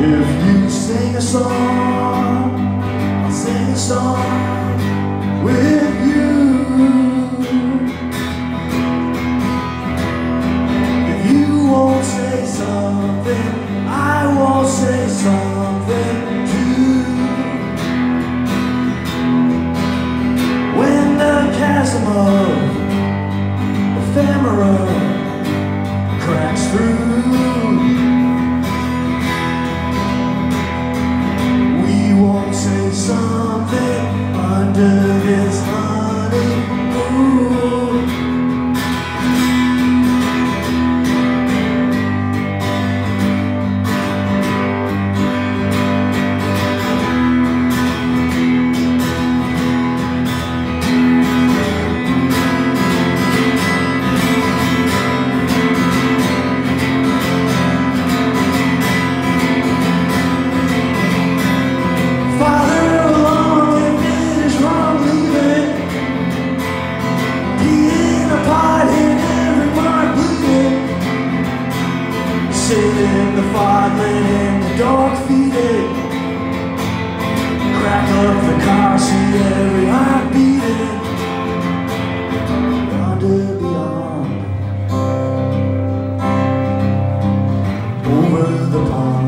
If you sing a song, I'll sing a song Sitting in the farmland, and the dog feeding. Crack up the car, see every heart beating. Yonder beyond, over the pond.